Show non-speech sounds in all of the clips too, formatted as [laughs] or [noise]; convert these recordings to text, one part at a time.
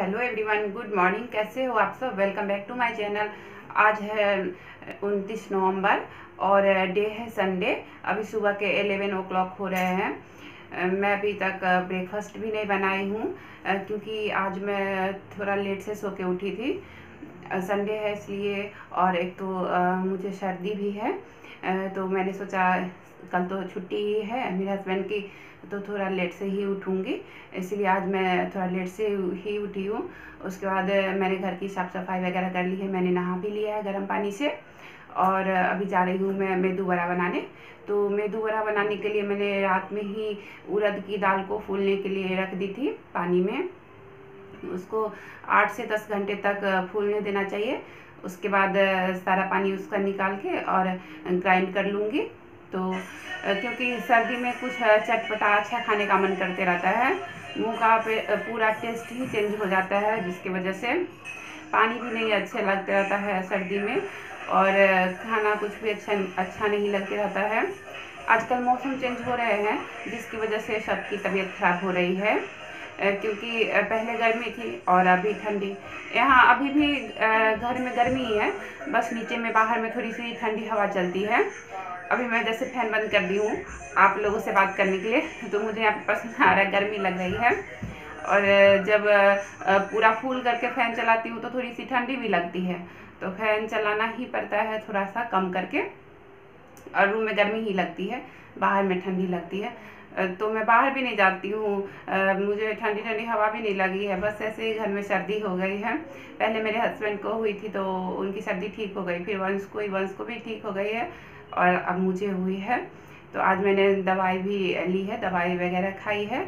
Hello everyone, good morning, कैसे हो आप सब? Welcome back to my channel. आज है उनतीस नवंबर और डे है संडे। अभी सुबह के एलेवन ओ क्लॉक हो रहे हैं। मैं अभी तक ब्रेकफास्ट भी नहीं बनाई हूँ क्योंकि आज मैं थोड़ा लेट से सो के उठी थी। संडे है इसलिए और एक तो आ, मुझे सर्दी भी है। आ, तो मैंने सोचा कल तो छुट्टी ही है मेरे हस्बैंड की तो थोड़ा लेट से ही उठूँगी। इसलिए आज मैं थोड़ा लेट से ही उठी हूँ। उसके बाद मैंने घर की साफ़ सफ़ाई वगैरह कर ली है मैंने नहा भी लिया है गर्म पानी से। और अभी जा रही हूँ मैं मेदू वड़ा बनाने। तो मेदू वड़ा बनाने के लिए मैंने रात में ही उड़द की दाल को फूलने के लिए रख दी थी पानी में। उसको आठ से दस घंटे तक फूलने देना चाहिए। उसके बाद सारा पानी उसका निकाल के और ग्राइंड कर लूँगी। तो क्योंकि सर्दी में कुछ चटपटा अच्छा खाने का मन करते रहता है। मुँह का पूरा टेस्ट ही चेंज हो जाता है, जिसकी वजह से पानी भी नहीं अच्छे लगते रहता है सर्दी में। और खाना कुछ भी अच्छा अच्छा नहीं लगते रहता है। आजकल मौसम चेंज हो रहे हैं, जिसकी वजह से सबकी तबीयत खराब हो रही है। क्योंकि पहले गर्मी थी और अभी ठंडी। यहाँ अभी भी घर में गर्मी ही है। बस नीचे में बाहर में थोड़ी सी ठंडी हवा चलती है। अभी मैं जैसे फ़ैन बंद कर दी हूँ आप लोगों से बात करने के लिए तो मुझे यहाँ पर पसंद आ रहा है, गर्मी लग रही है। और जब पूरा फूल करके फ़ैन चलाती हूँ तो थोड़ी सी ठंडी भी लगती है। तो फ़ैन चलाना ही पड़ता है थोड़ा सा कम करके। और रूम में गर्मी ही लगती है, बाहर में ठंडी लगती है। तो मैं बाहर भी नहीं जाती हूँ। मुझे ठंडी ठंडी हवा भी नहीं लगी है। बस ऐसे ही घर में सर्दी हो गई है। पहले मेरे हस्बैंड को हुई थी तो उनकी सर्दी ठीक हो गई। फिर वंश को ही, वंश को भी ठीक हो गई है और अब मुझे हुई है। तो आज मैंने दवाई भी ली है, दवाई वगैरह खाई है।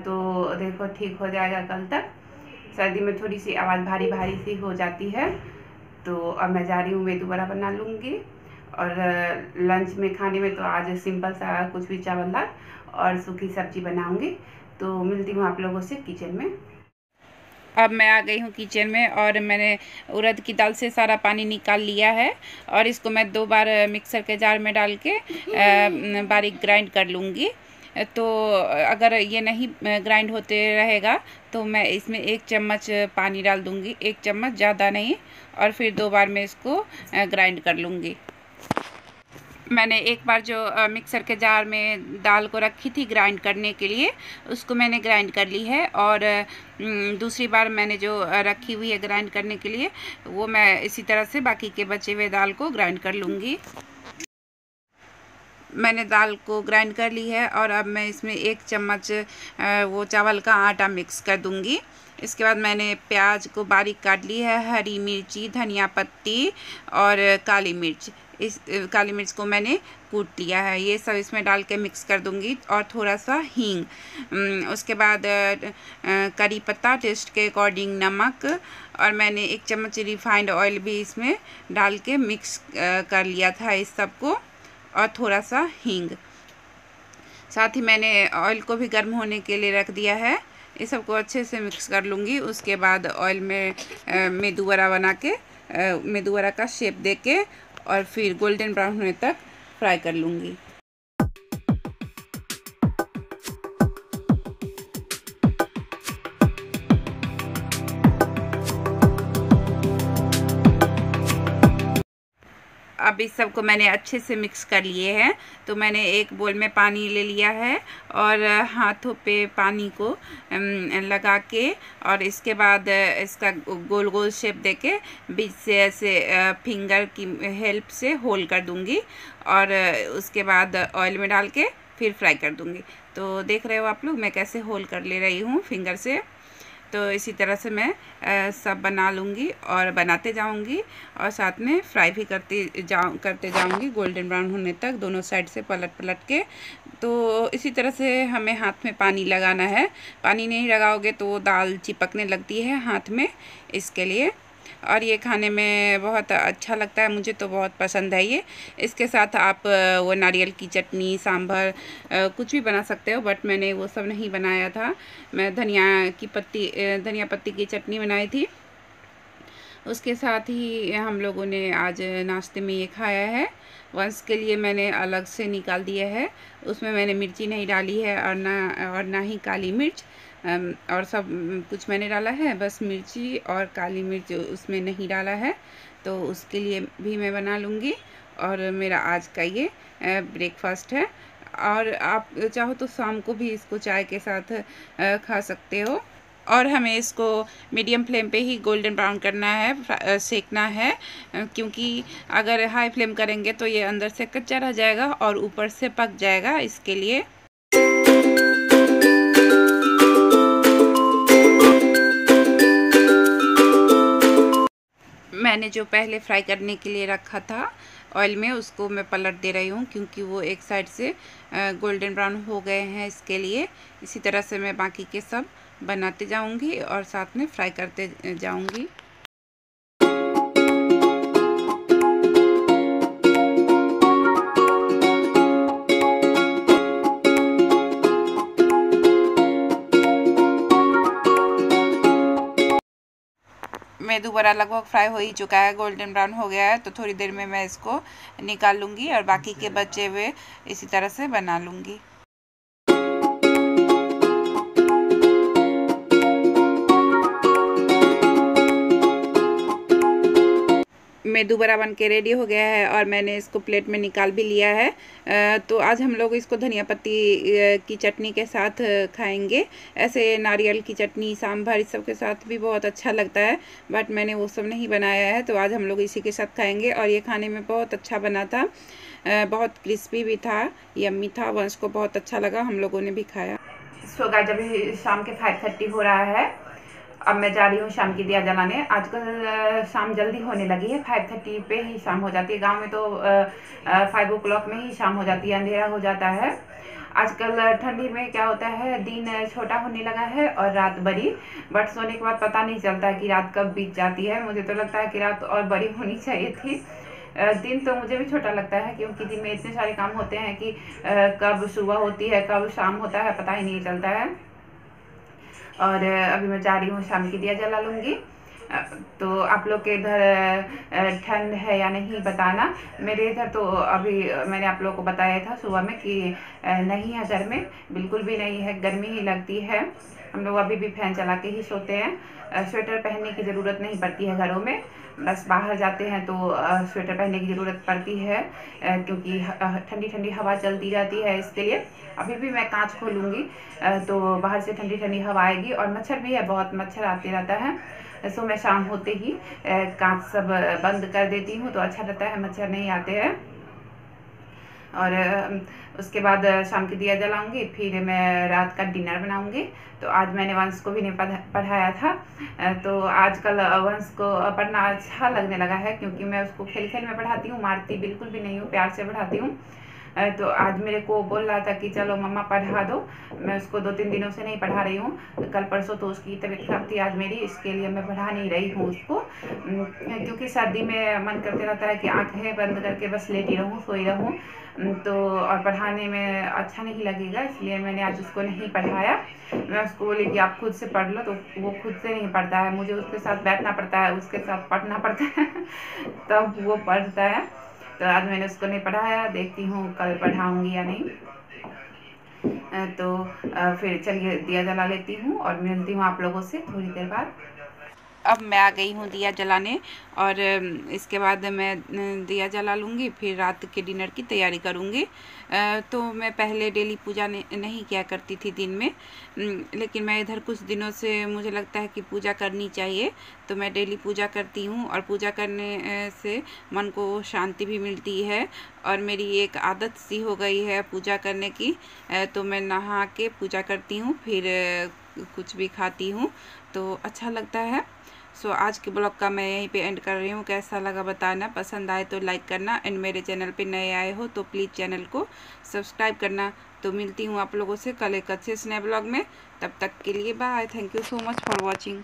तो देखो ठीक हो जाएगा कल तक। सर्दी में थोड़ी सी आवाज़ भारी भारी सी हो जाती है। तो अब मैं जा रही हूँ, मैं दोबारा बना लूँगी। और लंच में खाने में तो आज सिंपल सा कुछ भी चावल दाल और सूखी सब्ज़ी बनाऊँगी। तो मिलती हूँ आप लोगों से किचन में। अब मैं आ गई हूँ किचन में और मैंने उड़द की दाल से सारा पानी निकाल लिया है और इसको मैं दो बार मिक्सर के जार में डाल के बारीक ग्राइंड कर लूँगी। तो अगर ये नहीं ग्राइंड होते रहेगा तो मैं इसमें एक चम्मच पानी डाल दूँगी, एक चम्मच ज़्यादा नहीं और फिर दो बार मैं इसको ग्राइंड कर लूँगी। मैंने एक बार जो मिक्सर के जार में दाल को रखी थी ग्राइंड करने के लिए, उसको मैंने ग्राइंड कर ली है और दूसरी बार मैंने जो रखी हुई है ग्राइंड करने के लिए, वो मैं इसी तरह से बाकी के बचे हुए दाल को ग्राइंड कर लूँगी। मैंने दाल को ग्राइंड कर ली है और अब मैं इसमें एक चम्मच वो चावल का आटा मिक्स कर दूँगी। इसके बाद मैंने प्याज को बारीक काट ली है, हरी मिर्ची, धनिया पत्ती और काली मिर्च। इस काली मिर्च को मैंने कूट लिया है। ये सब इसमें डाल के मिक्स कर दूँगी और थोड़ा सा हींग उसके बाद करी पत्ता टेस्ट के अकॉर्डिंग नमक और मैंने एक चम्मच रिफाइंड ऑयल भी इसमें डाल के मिक्स कर लिया था इस सबको और थोड़ा सा हींग। साथ ही मैंने ऑयल को भी गर्म होने के लिए रख दिया है। इस सबको अच्छे से मिक्स कर लूँगी। उसके बाद ऑयल में मेदू वड़ा बना के मेदू वड़ा का शेप दे के और फिर गोल्डन ब्राउन होने तक फ्राई कर लूँगी। अब इस सबको मैंने अच्छे से मिक्स कर लिए हैं। तो मैंने एक बोल में पानी ले लिया है और हाथों पे पानी को लगा के और इसके बाद इसका गोल गोल शेप दे के बीच से ऐसे फिंगर की हेल्प से होल कर दूँगी और उसके बाद ऑयल में डाल के फिर फ्राई कर दूँगी। तो देख रहे हो आप लोग मैं कैसे होल कर ले रही हूँ फिंगर से। तो इसी तरह से मैं सब बना लूँगी और बनाते जाऊँगी और साथ में फ्राई भी करती जाऊँ, करते जाऊँगी गोल्डन ब्राउन होने तक दोनों साइड से पलट पलट के। तो इसी तरह से हमें हाथ में पानी लगाना है। पानी नहीं लगाओगे तो दाल चिपकने लगती है हाथ में। इसके लिए और ये खाने में बहुत अच्छा लगता है, मुझे तो बहुत पसंद है ये। इसके साथ आप वो नारियल की चटनी, सांभर कुछ भी बना सकते हो, बट मैंने वो सब नहीं बनाया था। मैं धनिया की पत्ती धनिया पत्ती की चटनी बनाई थी। उसके साथ ही हम लोगों ने आज नाश्ते में ये खाया है। वंश के लिए मैंने अलग से निकाल दिया है। उसमें मैंने मिर्ची नहीं डाली है और ना और ना ही काली मिर्च। और सब कुछ मैंने डाला है, बस मिर्ची और काली मिर्च उसमें नहीं डाला है तो उसके लिए भी मैं बना लूँगी, और मेरा आज का ये ब्रेकफास्ट है, और आप चाहो तो शाम को भी इसको चाय के साथ खा सकते हो, और हमें इसको मीडियम फ्लेम पे ही गोल्डन ब्राउन करना है सेकना है क्योंकि अगर हाई फ्लेम करेंगे तो ये अंदर से कच्चा रह जाएगा और ऊपर से पक जाएगा, इसके लिए मैंने जो पहले फ्राई करने के लिए रखा था ऑयल में, उसको मैं पलट दे रही हूँ क्योंकि वो एक साइड से गोल्डन ब्राउन हो गए हैं इसके लिए। इसी तरह से मैं बाकी के सब बनाते जाऊँगी और साथ में फ्राई करते जाऊँगी। मैं दोबारा लगभग फ्राई हो ही चुका है गोल्डन ब्राउन हो गया है तो थोड़ी देर में मैं इसको निकाल लूँगी और बाकी के बचे हुए इसी तरह से बना लूँगी। में दोबारा बन के रेडी हो गया है और मैंने इसको प्लेट में निकाल भी लिया है। तो आज हम लोग इसको धनिया पत्ती की चटनी के साथ खाएँगे। ऐसे नारियल की चटनी, सांभर, इस सब के साथ भी बहुत अच्छा लगता है बट मैंने वो सब नहीं बनाया है। तो आज हम लोग इसी के साथ खाएँगे और ये खाने में बहुत अच्छा बना था। बहुत क्रिस्पी भी था यम्मी था वंश को बहुत अच्छा लगा। हम लोगों ने भी खाया। सो जब शाम के फाइव थर्टी हो रहा है। अब मैं जा रही हूँ शाम की दिया जलाने। आजकल शाम जल्दी होने लगी है फाइव थर्टी पे ही शाम हो जाती है। गाँव में तो फाइव ओ क्लॉक में ही शाम हो जाती है, अंधेरा हो जाता है। आजकल ठंडी में क्या होता है, दिन छोटा होने लगा है और रात बड़ी। बट सोने के बाद पता नहीं चलता कि रात कब बीत जाती है। मुझे तो लगता है कि रात और बड़ी होनी चाहिए थी। दिन तो मुझे भी छोटा लगता है, क्योंकि दिन में इतने सारे काम होते हैं कि कब सुबह होती है, कब शाम होता है, पता ही नहीं चलता है। और अभी मैं जा रही हूँ शाम की दिया जला लूँगी। तो आप लोग के इधर ठंड है या नहीं बताना। मेरे इधर तो अभी मैंने आप लोगों को बताया था सुबह में कि नहीं है घर में। बिल्कुल भी नहीं है, गर्मी ही लगती है। हम लोग अभी भी फ़ैन चला के ही सोते हैं। स्वेटर पहनने की ज़रूरत नहीं पड़ती है घरों में। बस बाहर जाते हैं तो स्वेटर पहनने की ज़रूरत पड़ती है क्योंकि ठंडी ठंडी हवा चलती रहती है इसके लिए। अभी भी मैं कांच खोलूँगी तो बाहर से ठंडी ठंडी हवा आएगी और मच्छर भी है, बहुत मच्छर आते रहता है। सो मैं शाम होते ही कांच सब बंद कर देती हूँ तो अच्छा रहता है मच्छर नहीं आते हैं। और उसके बाद शाम की दिया जलाऊँगी, फिर मैं रात का डिनर बनाऊँगी। तो आज मैंने वंश को भी नहीं पढ़ाया था। तो आजकल वंश को पढ़ना अच्छा लगने लगा है, क्योंकि मैं उसको खेल खेल में पढ़ाती हूँ, मारती बिल्कुल भी नहीं हूँ, प्यार से पढ़ाती हूँ। तो आज मेरे को बोल रहा था कि चलो मम्मा पढ़ा दो। मैं उसको दो तीन दिनों से नहीं पढ़ा रही हूँ। कल परसों तो उसकी तबीयत खराब थी, आज मेरी, इसके लिए मैं पढ़ा नहीं रही हूँ उसको। क्योंकि सर्दी में मन करते रहता है कि आँखें बंद करके बस लेटी रहूँ, सोई रहूँ। तो और पढ़ाने में अच्छा नहीं लगेगा, इसलिए मैंने आज उसको नहीं पढ़ाया। मैं उसको बोली कि आप खुद से पढ़ लो तो वो खुद से नहीं पढ़ता है। मुझे उसके साथ बैठना पड़ता है, उसके साथ पढ़ना पड़ता है। [laughs] तब वो पढ़ता है। तो आज मैंने उसको नहीं पढ़ाया, देखती हूँ कल पढ़ाऊँगी या नहीं। तो फिर चलिए दिया जला लेती हूँ और मिलती हूँ आप लोगों से थोड़ी देर बाद। अब मैं आ गई हूँ दिया जलाने और इसके बाद मैं दिया जला लूँगी, फिर रात के डिनर की तैयारी करूँगी। तो मैं पहले डेली पूजा नहीं किया करती थी दिन में लेकिन मैं इधर कुछ दिनों से, मुझे लगता है कि पूजा करनी चाहिए तो मैं डेली पूजा करती हूँ और पूजा करने से मन को शांति भी मिलती है और मेरी एक आदत सी हो गई है पूजा करने की। तो मैं नहा के पूजा करती हूँ, फिर कुछ भी खाती हूँ तो अच्छा लगता है। सो so, आज के ब्लॉग का मैं यहीं पे एंड कर रही हूँ। कैसा लगा बताना। पसंद आए तो लाइक करना। एंड मेरे चैनल पे नए आए हो तो प्लीज़ चैनल को सब्सक्राइब करना। तो मिलती हूँ आप लोगों से कल एक अच्छे स्नैप ब्लॉग में। तब तक के लिए bye thank you so much for watching